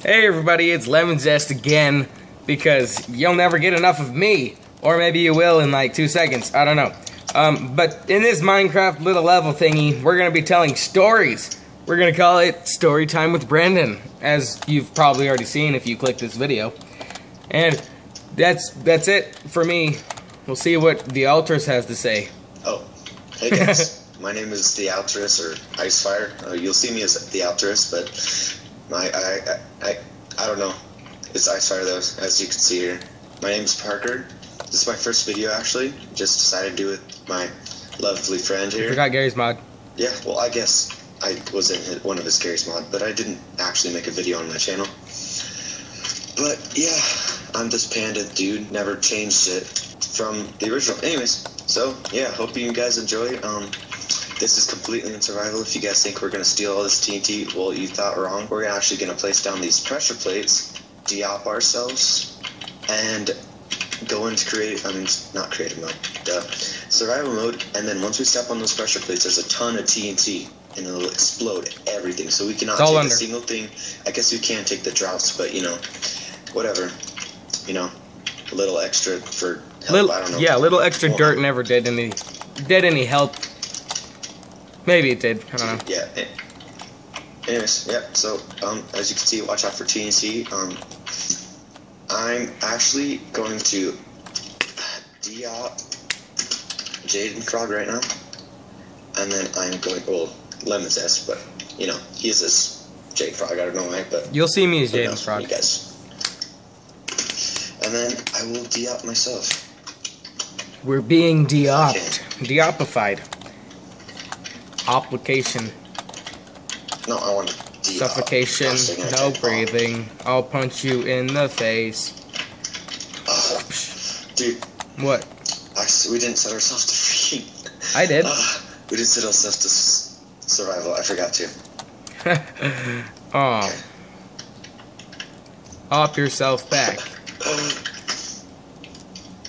Hey everybody, it's Lemon Zest again because you'll never get enough of me. Or maybe you will in like two seconds, I don't know. Um, but in this Minecraft little level thingy, we're going to be telling stories. We're going to call it Story Time with Brandon, as you've probably already seen if you click this video. And that's that's it for me. We'll see what the Altruis has to say. Oh, hey guys. my name is the Altruis or Icefire. Uh, you'll see me as the Altruis, but my I, I I I don't know. It's I started those as you can see here. My name is Parker. This is my first video actually. Just decided to do it with my lovely friend here. Forgot Garry's Mod. Yeah, well I guess I was in one of his Garry's Mod, but I didn't actually make a video on my channel. But yeah, I'm this panda dude. Never changed it from the original. Anyways, so yeah, hope you guys enjoy. Um, this is completely in survival. If you guys think we're gonna steal all this TNT, well, you thought wrong. We're actually gonna place down these pressure plates, de-op ourselves, and go into create. I mean, not creative mode, duh, survival mode. And then once we step on those pressure plates, there's a ton of TNT, and it'll explode everything. So we cannot take under. a single thing. I guess we can take the droughts, but you know, whatever. You know, a little extra for help. Little, I don't know. yeah, a little extra dirt never did any did any help. Maybe it did. I don't know. Yeah. Anyways, yeah. So, um, as you can see, watch out for TNT. Um, I'm actually going to de-op Jaden Frog right now, and then I'm going. Well, Lemon Zest, but you know, he is this Jade Frog. I don't know why, but You'll see me as Jaden Frog. You guys. And then I will de-op myself. We're being de-opped. De-oppified. Application. No, I want to. Suffocation. It, I No breathing. I'll punch you in the face. Oh, dude, What? We didn't set ourselves to freaking. I did. Ah, we didn't set ourselves to s- survival. I forgot to. Aw. Op yourself back.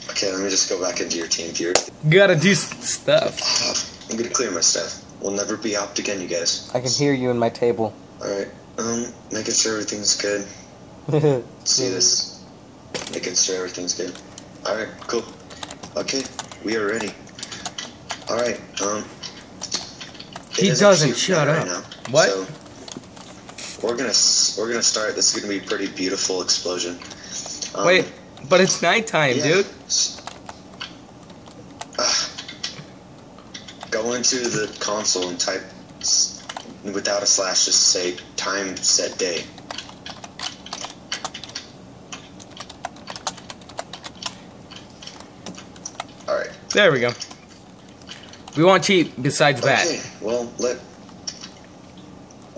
Okay, let me just go back into your TeamViewer. Gotta do stuff. I'm gonna clear my stuff. We'll never be opt again, you guys. I can hear you in my table. Alright, um, making sure everything's good. See this? Making sure everything's good. Alright, cool. Okay, we are ready. Alright, um. He doesn't shut night up. now, What? So we're gonna we're gonna start. This is gonna be a pretty beautiful explosion. Um, Wait, but it's nighttime, yeah. dude. S- Ah. Go into the console and type without a slash. Just say time set day. All right. There we go. We want cheat besides that. Okay. Well, let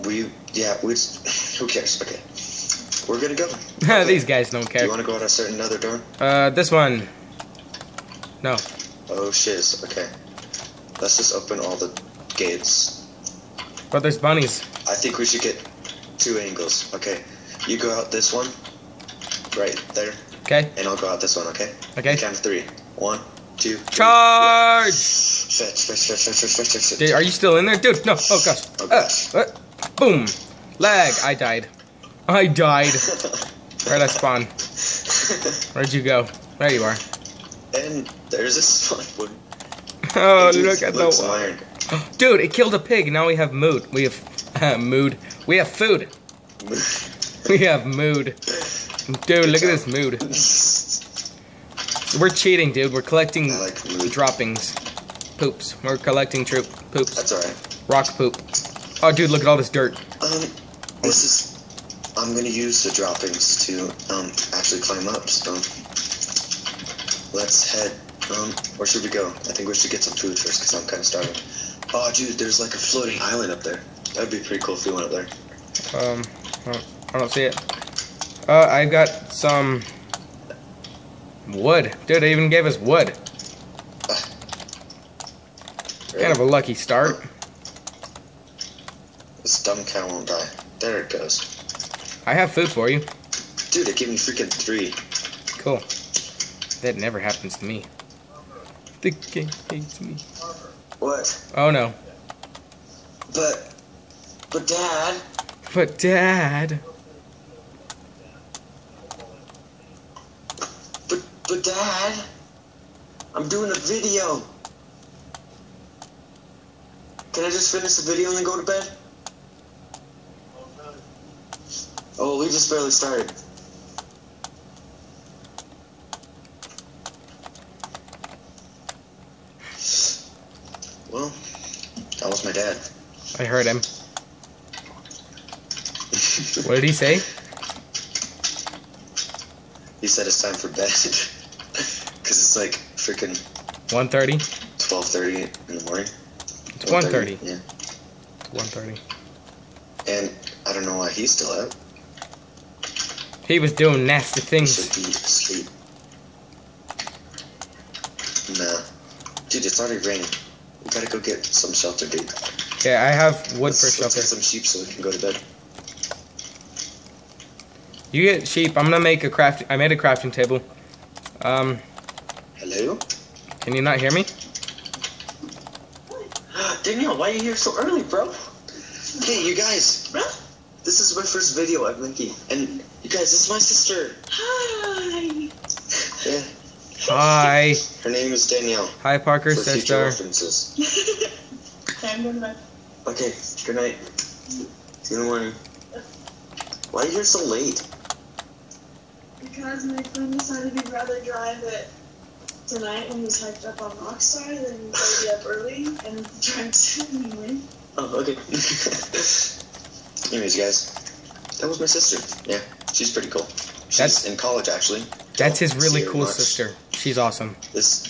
we yeah we who cares? Okay. We're gonna go. Okay. These guys don't care. Do you want to go out a certain other door? Uh, this one. No. Oh shiz. Okay. Let's just open all the gates. But there's bunnies. I think we should get two angles. Okay. You go out this one. Right there. Okay. And I'll go out this one, okay? Okay. Count three. One, two, three. Charge! Fetch, fetch, fetch, fetch, fetch, fetch, fetch. Are you still in there? Dude, no. Oh, gosh. Oh, Uh, gosh. uh, boom. Lag. I died. I died. Where'd I spawn? Where'd you go? There you are. and there's this one. Oh, look at the iron. Dude, it killed a pig. Now we have mood. We have uh, mood. We have food. We have mood. Dude, look at this mood. We're cheating, dude. We're collecting like droppings. Poops. We're collecting troop poops. That's alright. Rock poop. Oh, dude, look at all this dirt. Um, this is. I'm gonna use the droppings to um actually climb up. So let's head. Um, where should we go? I think we should get some food first because I'm kind of starving. Oh, dude, there's like a floating island up there. That'd be pretty cool if we went up there. Um, I don't, I don't see it. Uh, I got some wood. Dude, they even gave us wood. Kind of a lucky start. This dumb cow won't die. There it goes. I have food for you. Dude, it gave me freaking three. Cool. That never happens to me. The game hates me. What? Oh no. But, but dad. But dad. But, but dad. I'm doing a video. Can I just finish the video and then go to bed? Oh, we just barely started. Well, that was my dad. I heard him. What did he say? He said it's time for bed. Because it's like freaking 1.30? 12.30 in the morning. It's 1.30. Yeah. 1.30. And I don't know why he's still out. He was doing nasty things. should be asleep. Nah. Dude, it's already raining. We gotta go get some shelter, dude. Okay, I have wood for let's, let's get some sheep so we can go to bed. You get sheep. I'm gonna make a craft. I made a crafting table. Um, Hello? can you not hear me? Danielle, why are you here so early, bro? Hey, you guys. This is my first video of Linky. And you guys, this is my sister. Hi. Yeah. Hi, Her name is Danielle. hi Parker, For future sister. references. I'm going to bed. Okay, good night. See you in the morning. Why are you here so late? Because my friend decided he'd rather drive it tonight when he's hyped up on Rockstar than go be up early and drive to anyway. Oh, okay. Anyways, guys, that was my sister. Yeah, she's pretty cool. She's That's- in college, actually. That's his really cool much. sister. She's awesome. This.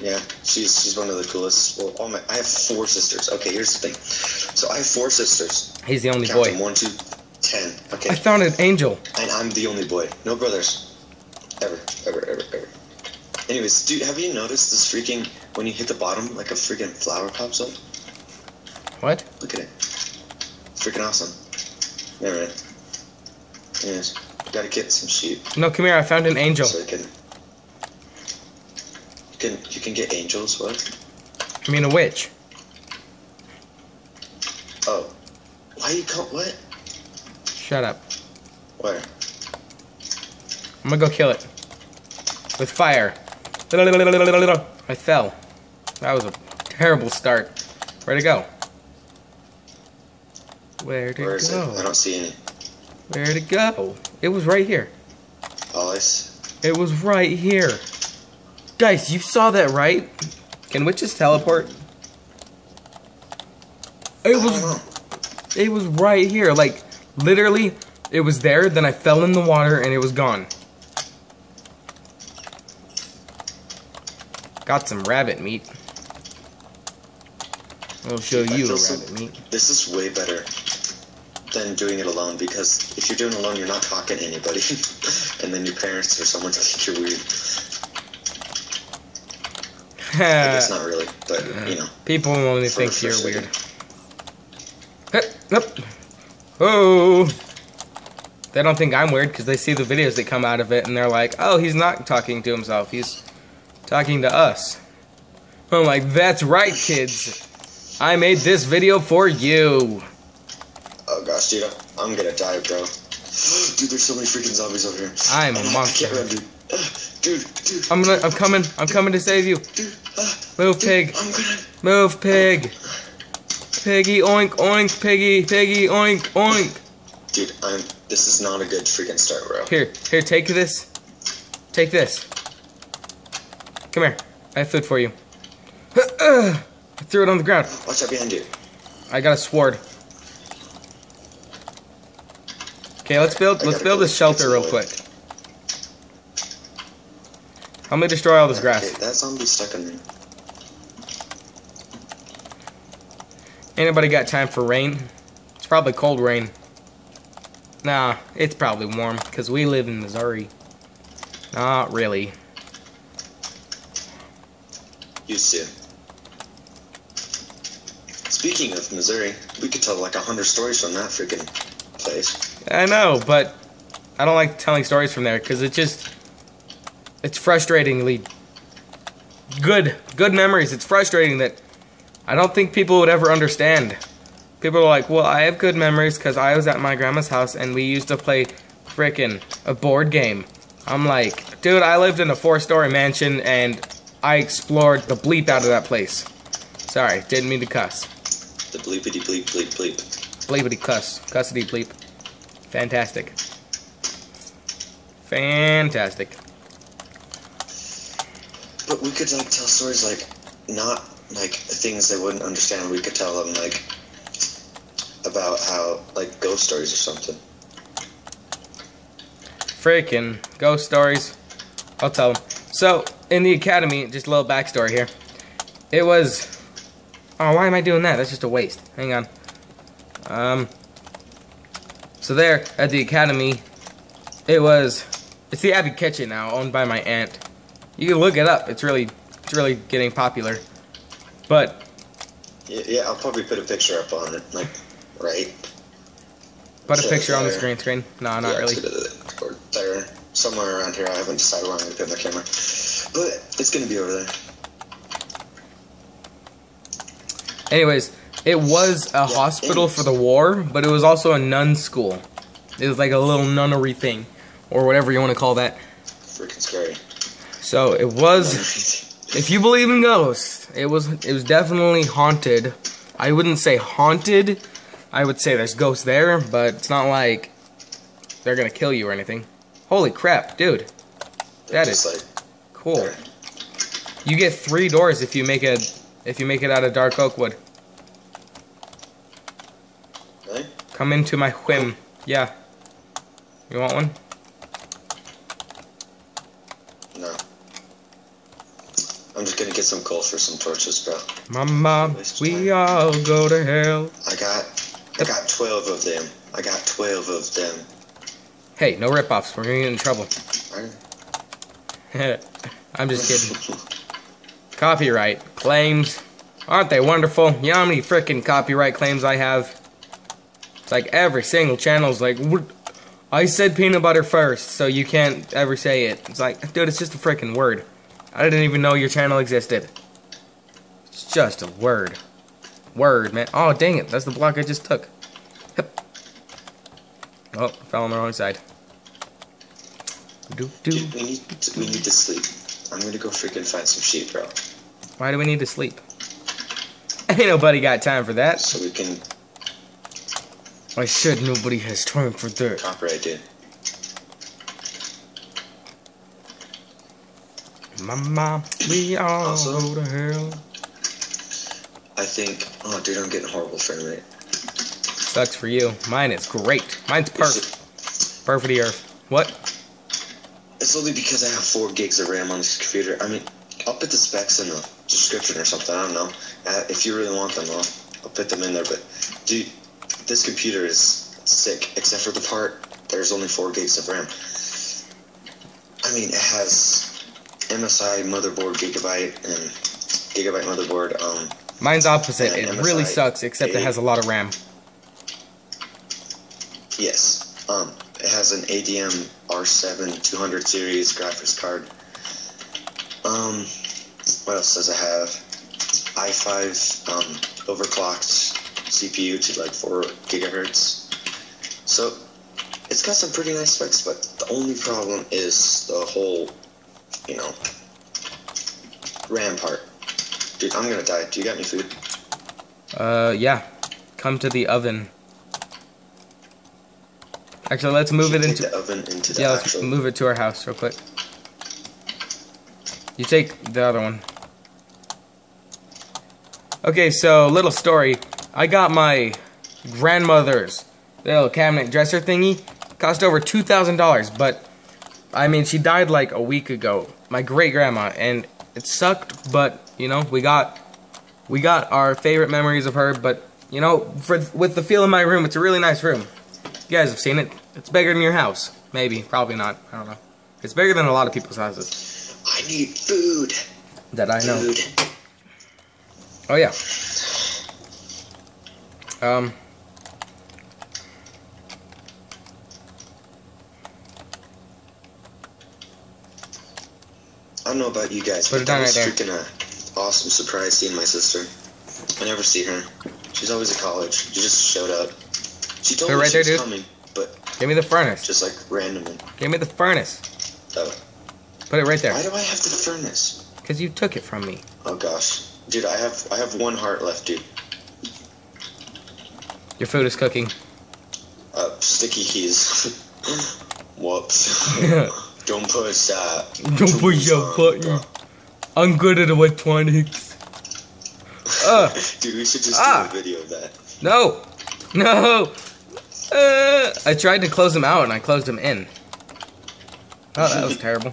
Yeah, she's she's one of the coolest. Well, all my I have four sisters. Okay, here's the thing. So I have four sisters. He's the only Count boy. them. One, two, ten. Okay, I found an angel. and I'm the only boy. No brothers. Ever, ever, ever, ever. Anyways, dude, have you noticed this freaking when you hit the bottom, like a freaking flower pops up? What? Look at it. It's freaking awesome. Never mind. Yes. Gotta get some sheep No, come here. I found an angel. so I can. You can you can get angels. What? I mean, a witch. Oh. Why you call what? Shut up. Where? I'm gonna go kill it with fire. I fell. That was a terrible start. Where'd it go? Where'd it Where is go? it? I don't see any. Where'd it go? It was right here. Oh, It was right here. Guys, you saw that, right? Can witches teleport? It was it was right here. Like literally it was there, then I fell in the water and it was gone. Got some rabbit meat. I'll show you a feel so- rabbit meat. This is way better than doing it alone because if you're doing it alone, you're not talking to anybody, and then your parents or someone think you're weird. I guess not really, but you know. People only think you're weird. Hup, eh, hup. Oh. They don't think I'm weird because they see the videos that come out of it and they're like, oh, he's not talking to himself. He's talking to us. I'm like, that's right, kids. I made this video for you. Dude, I'm, gonna die, bro. Dude, there's so many freaking zombies over here. I'm a monster. I can't run, dude. Dude, dude. I'm gonna, I'm coming, I'm coming to save you. Ah, Move, pig. I'm gonna. Move, pig. Piggy, oink, oink, piggy, piggy, oink, oink. Dude, I'm. This is not a good freaking start, bro. Here, here, take this. Take this. Come here. I have food for you. I threw it on the ground. Watch out behind you. I got a sword. Okay, let's build let's build this shelter real quick. I'm gonna destroy all this Okay, grass. that zombie's stuck in there. Anybody got time for rain? It's probably cold rain. Nah, it's probably warm because we live in Missouri. Not really. Used to. Speaking of Missouri, we could tell like a hundred stories from that freaking place. I know, but I don't like telling stories from there because it just it's frustratingly good good memories. It's frustrating that I don't think people would ever understand. People are like, "Well, I have good memories because I was at my grandma's house and we used to play frickin' a board game I'm like, dude, I lived in a four-story mansion and I explored the bleep out of that place. Sorry, didn't mean to cuss. The bleepity bleep bleep bleep. Bleepity cuss. Cussity bleep. Fantastic. Fantastic. But we could like tell stories like not like things they wouldn't understand. We could tell them like about how like ghost stories or something. Freaking ghost stories. I'll tell them. So, in the academy, just a little backstory here. It was. Oh, why am I doing that? That's just a waste. Hang on. Um. So there at the academy, it was. It's the Abbey Kitchen now, owned by my aunt. You can look it up. It's really, it's really getting popular. But Yeah, yeah I'll probably put a picture up on it, like right. put a picture on the screen. Screen? No, not yeah, really. Or there, somewhere around here. I haven't decided where I'm gonna put my camera, but it's gonna be over there. Anyways, it was a hospital for the war, but it was also a nun school. It was like a little nunnery thing, or whatever you want to call that. Freaking scary. So it was, if you believe in ghosts, it was it was definitely haunted. I wouldn't say haunted. I would say there's ghosts there, but it's not like they're gonna kill you or anything. Holy crap, dude! They're That is like cool. there. You get three doors if you make it if you make it out of dark oak wood. Really? Come into my whim. Yeah. You want one? No. I'm just gonna get some coal for some torches, bro. Mama, we all go to hell. I got, I got twelve of them. I got twelve of them. Hey, no rip-offs. We're gonna get in trouble. I'm just kidding. Copyright claims. Aren't they wonderful? You know how many freaking copyright claims I have? It's like every single channel's like, "What- I said peanut butter first, so you can't ever say it. It's like, dude, it's just a freaking word. I didn't even know your channel existed. It's just a word. Word, man. Oh, dang it. That's the block I just took. Oh, fell on the wrong side. Do, do. Dude, we need, to, we need to sleep. I'm gonna go freaking find some sheep, bro, Why do we need to sleep? Ain't nobody got time for that. so we can I said nobody has time for that. copyright, dude. Mama, we all Also- go to hell. I think. Oh, dude, I'm getting horrible frame rate. Sucks for you. Mine is great. Mine's perfect. Perfect the earth. What? It's only because I have four gigs of RAM on this computer. I mean, I'll put the specs in the description or something. I don't know. Uh, if you really want them, I'll, I'll put them in there. But, dude, this computer is sick. Except for the part, there's only four gigs of RAM. I mean, it has MSI motherboard gigabyte and gigabyte motherboard. Um, Mine's opposite. It really sucks, except it has a lot of RAM. yes. Um, it has an AMD R7 200 series graphics card. Um, what else does it have? i5 um, overclocked CPU to like 4 gigahertz. So it's got some pretty nice specs, but the only problem is the whole, you know, RAM part. Dude, I'm gonna die. Do you got any food? Uh, yeah. Come to the oven. Actually, let's move it into. the oven into the Yeah, let's actual. move it to our house real quick. You take the other one. Okay, so little story. I got my grandmother's little cabinet dresser thingy. Cost over two thousand dollars, but I mean she died like a week ago. My great grandma, and it sucked, but you know we got we got our favorite memories of her. But you know, for with the feel of my room, it's a really nice room. You guys have seen it. It's bigger than your house. Maybe, probably not. I don't know. It's bigger than a lot of people's houses I need food. that I know. Food. Oh yeah. Um. I don't know about you guys, Put but that was right freaking awesome surprise seeing my sister. I never see her. She's always at college. She just showed up. She told Put me right she there, was dude. coming, but Give me the furnace. just like randomly. Give me the furnace. Oh, Put it right there. why do I have the furnace? Because you took it from me. Oh gosh, dude, I have I have one heart left, dude. Your food is cooking. Uh, sticky keys. Whoops. Don't push that. Don't push your button. I'm good at the electronics. Uh, Dude, we should just Ah. do a video of that. no. No. Uh, I tried to close him out and I closed him in. Oh, that was terrible.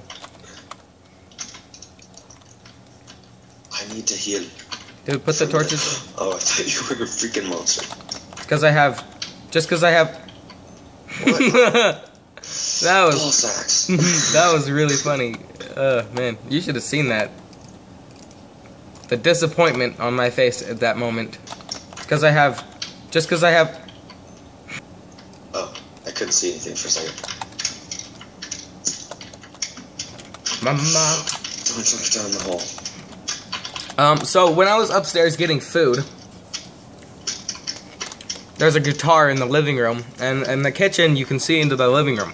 I need to heal. Dude, put the torches. Oh, I thought you were a freaking monster. Because I have. Just because I have. that was. that was really funny. Uh, man, you should have seen that. The disappointment on my face at that moment. Because I have. Just because I have. Oh, I couldn't see anything for a second. Mama. Don't jump down the hole. Um, so when I was upstairs getting food, there's a guitar in the living room, and in the kitchen you can see into the living room.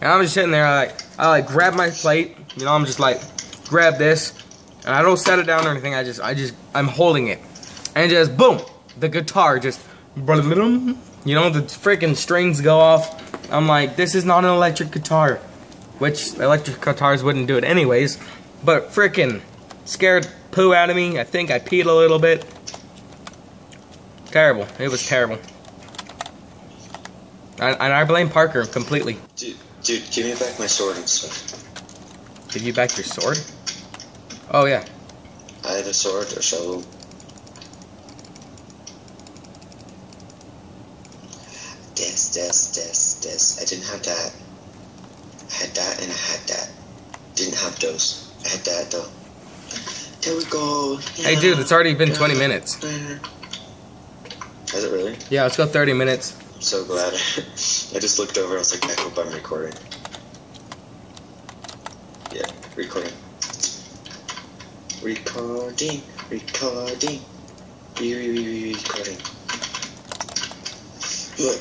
And I'm just sitting there, I like, I like grab my plate, you know, I'm just like, grab this, and I don't set it down or anything. I just, I just, I'm holding it, and just boom, the guitar just, you know, the freaking strings go off. I'm like, this is not an electric guitar, which electric guitars wouldn't do it anyways, but freaking scared poo out of me. I think I peed a little bit. Terrible. It was terrible. And and I blame Parker completely. Dude, dude, give me back my sword and stuff. Give you back your sword? Oh yeah. I had a sword or shovel. This, this, this, this. I didn't have that. I had that and I had that. Didn't have those. I had that though. There we go. Hey dude, it's already been 20 minutes. Is it really? Yeah, let's go 30 minutes. I'm so glad. I just looked over. I was like, I hope I'm recording. Yeah, recording. Recording, recording, re re re recording. Look,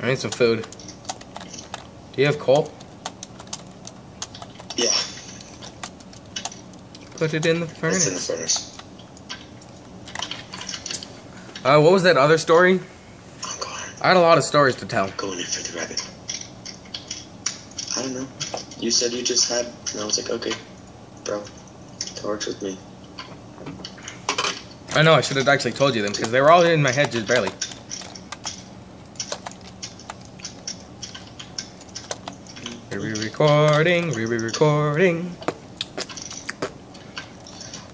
I need some food. Do you have coal? yeah, Put it in the it's in the furnace. Uh, what was that other story? I'm going, I had a lot of stories to tell. going in for the rabbit. I don't know. You said you just had, and I was like, okay, bro, works with me. I know, I should have actually told you them, because they were all in my head just barely. Re-recording, re-recording.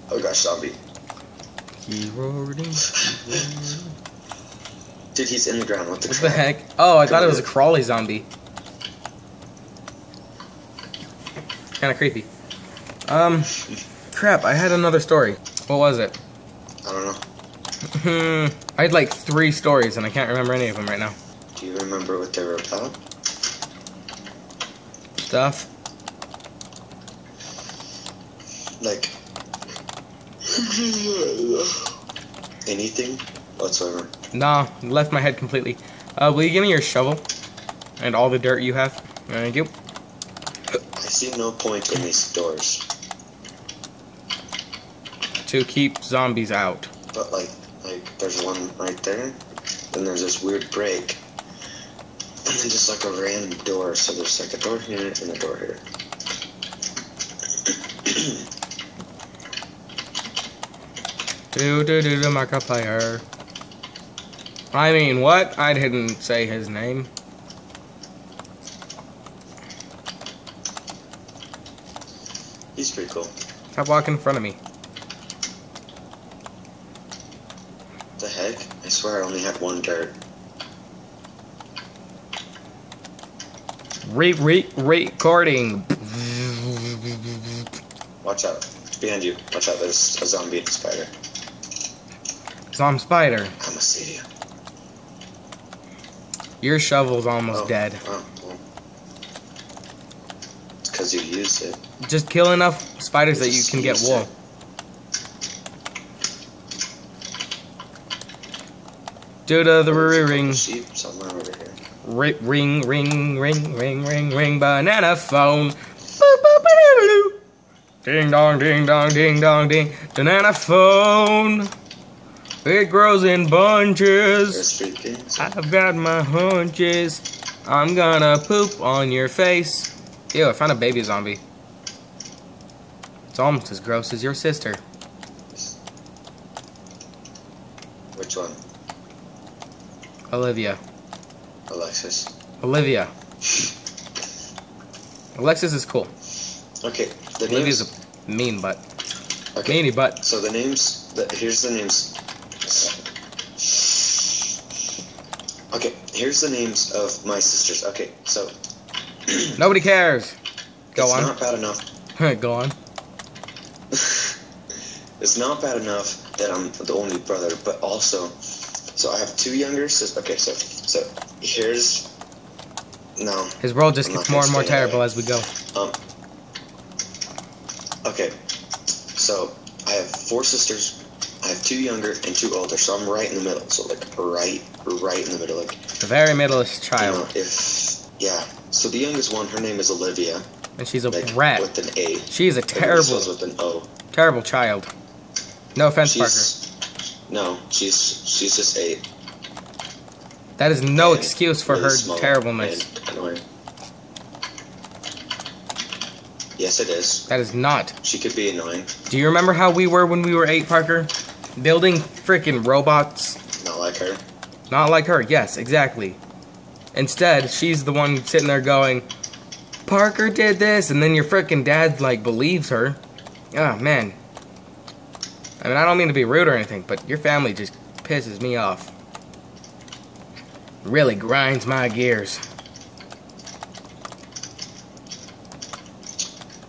Oh gosh, zombie. Dude, he's in the ground. What the What the heck? Oh, I thought it was a crawly zombie. Kind of creepy. Um, crap, I had another story. What was it? I don't know. Hmm, I had like three stories and I can't remember any of them right now. Do you remember what they were about? Stuff. Like anything whatsoever. Nah, left my head completely. Uh, will you give me your shovel? And all the dirt you have? Thank you. I see no point in these doors, To keep zombies out. but like, like there's one right there, then there's this weird break, and then just like a random door. So there's like a door here and a door here. Do do do do Markiplier. I mean, what? I didn't say his name. He's pretty cool. Stop walking in front of me. The heck? I swear I only had one dirt. Re re recording. Watch out. Behind you. Watch out. There's a zombie and a spider. Zom spider. I'm a see you. Your shovel's almost Oh, dead. Oh, well. It's because you used it. Just kill enough spiders that you can get wool. it. Due to uh, the There's a ring. Sheep somewhere over here. Ring, ring, ring, ring, ring, ring, ring, banana phone. Boop, boop, ba-da-da-doo. Ding dong, ding dong, ding dong, ding. Banana phone. It grows in bunches. That's pretty good. So, I've got my hunches. I'm gonna poop on your face. Ew, I found a baby zombie. It's almost as gross as your sister. which one? Olivia. Alexis. Olivia. Alexis is cool. Okay. The Olivia's names. a mean butt. Okay. Meanie butt. So the names. The, here's the names. Okay. Here's the names of my sisters. Okay. So. Nobody cares. Go it's on. It's not bad enough. Alright, go on. it's not bad enough that I'm the only brother, but also, so I have two younger sisters. Okay, so so here's no. His world just I'm gets more and more terrible as we go. Um. Okay, so I have four sisters. I have two younger and two older, so I'm right in the middle. So like right, right in the middle. Like The very middlest you know, child. if yeah. So the youngest one, her name is Olivia, And she's a like brat. with an A. She's a terrible, with an O. terrible child. No offense, Parker. No, she's she's just eight. That is no and excuse for really her terribleness. Yes, it is. That is not. She could be annoying. Do you remember how we were when we were eight, Parker? Building freaking robots. Not like her. Not like her. Yes, exactly. Instead, she's the one sitting there going, Parker did this, and then your freaking dad, like, believes her. Oh, man. I mean, I don't mean to be rude or anything, but your family just pisses me off. Really grinds my gears.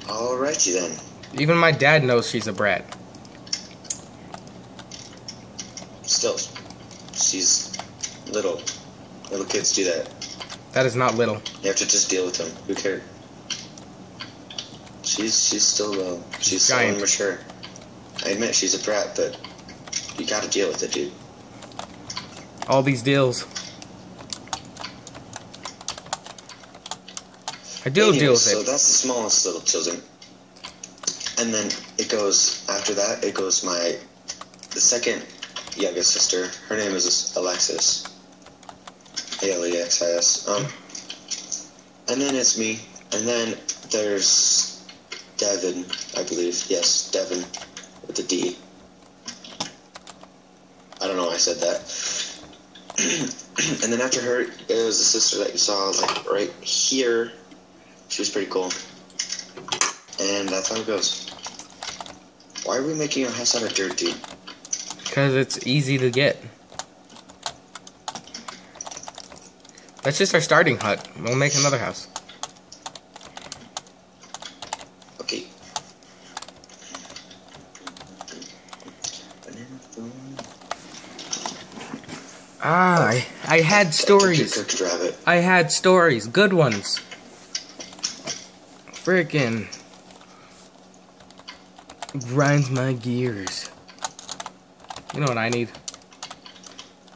Alrighty then. Even my dad knows she's a brat. Still, she's little. Little kids do that. That is not little. You have to just deal with them. Who cares? She's she's still uh, she's so Giant. immature. I admit she's a brat, but you gotta deal with it, dude. All these deals. I do Anyways, deal with So it. that's the smallest little children. And then it goes after that. It goes my the second youngest sister. Her name is Alexis. A L E X I S. Um. And then it's me. And then there's Devin, I believe. Yes, Devin with a D. I don't know why I said that. and then after her, it was the sister that you saw, like right here. She was pretty cool. And that's how it goes. Why are we making our house out of dirt, dude? Because it's easy to get. That's just our starting hut. We'll make another house. Okay. Ah, I, I had stories. I had stories. Good ones. Freaking. Grinds my gears. You know what I need?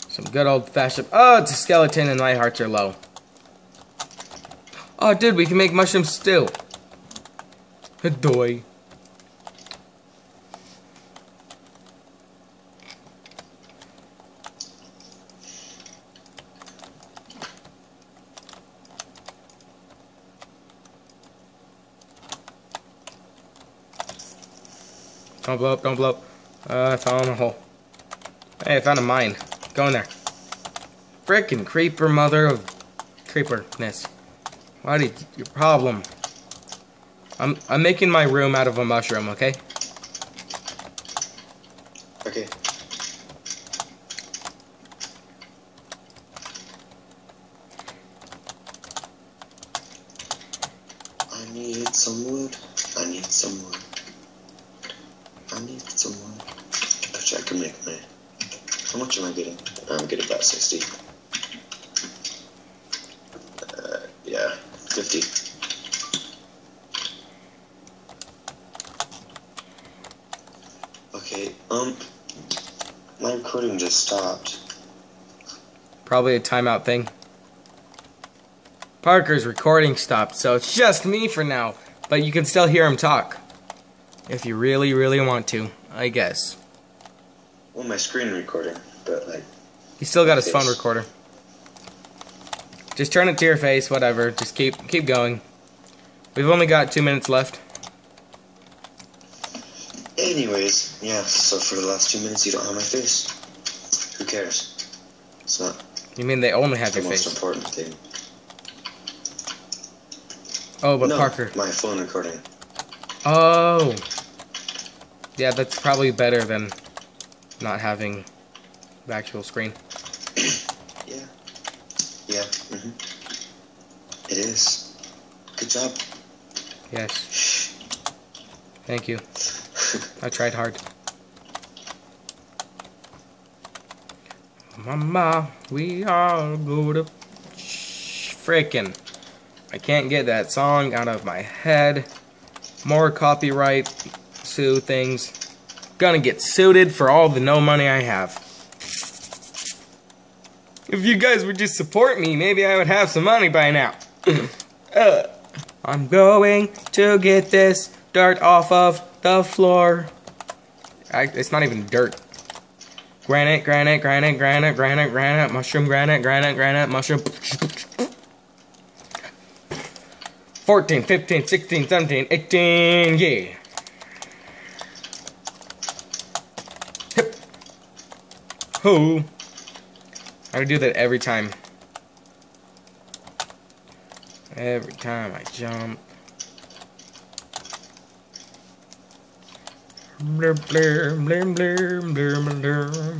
Some good old fashioned. Oh, it's a skeleton and my hearts are low. Oh, dude, we can make mushroom stew. Adoy. Don't blow up, don't blow up. Uh, I found a hole. Hey, I found a mine. Go in there. Frickin' creeper mother of creeperness. What is your problem? I'm I'm making my room out of a mushroom, okay? Okay. I need some wood. I need some wood. I need some wood. Bet you I can make my. How much am I getting? I'm getting about 60. Uh, yeah, 50. Okay, um, my recording just stopped. Probably a timeout thing. Parker's recording stopped, so it's just me for now. But you can still hear him talk. If you really, really want to, I guess. Well, my screen recording, but like, He's still got his phone recorder. Just turn it to your face, whatever. Just keep keep going. We've only got two minutes left. anyways, yeah. So for the last two minutes, you don't have my face. Who cares? It's not You mean they only have the your most face? important thing. Oh, but no, Parker. my phone recording. Oh. Yeah, that's probably better than not having the actual screen. Yeah. Yeah. hmm It is. Good job. Yes. Thank you. I tried hard. Mama, we all go to frickin'. I can't get that song out of my head. More copyright sue things. Gonna get suited for all the no money I have. If you guys would just support me, maybe I would have some money by now. uh, I'm going to get this dirt off of the floor. I, it's not even dirt. Granite, granite, granite, granite, granite, granite, mushroom, granite, granite, granite, mushroom. 14, 15, 16, 17, 18, yeah. Hip. Ho. I do that every time. Every time I jump. Blur, blur, blur, blur, blur, blur.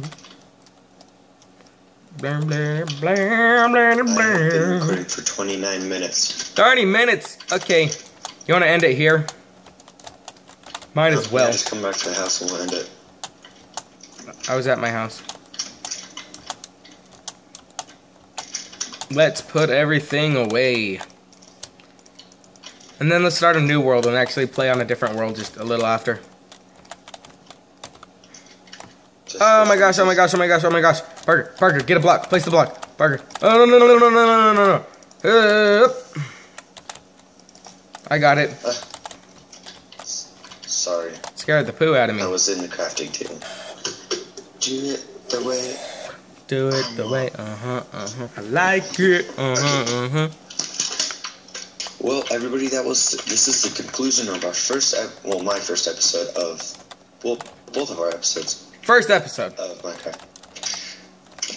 Blur, blur, blur, blur, I have been blur. recording for 29 minutes. 30 minutes. Okay. You want to end it here? Might as Yeah, well. just come back to the house and we'll end it. I was at my house. Let's put everything away. And then let's start a new world and actually play on a different world just a little after. Just Oh my gosh, oh my gosh, oh my gosh, oh my gosh. Parker, Parker, get a block. Place the block. Parker. Oh, no, no, no, no, no, no, no, no, no. Uh, I got it. Sorry, Scared the poo out of me. I was in the crafting table. Do it the way. Do it the way, uh-huh, uh-huh. I like it, uh-huh, uh-huh. Well, everybody, that was this is the conclusion of our first, ep- well, my first episode of, well, both of our episodes First episode. of Minecraft.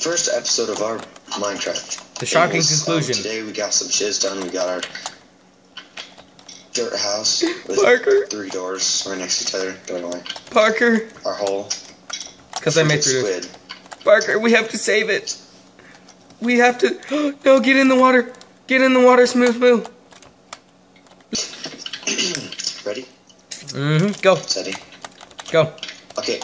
First episode of our Minecraft. The shocking Anyways, um, conclusion. today we got some shiz done. We got our dirt house with Parker. three doors right next to each other. Don't know why. Parker. Our hole. Because I made through this. squid. Parker, we have to save it. We have to. No, get in the water. Get in the water, smooth, smooth. Ready? Mm-hmm. Go, Steady. go. Okay.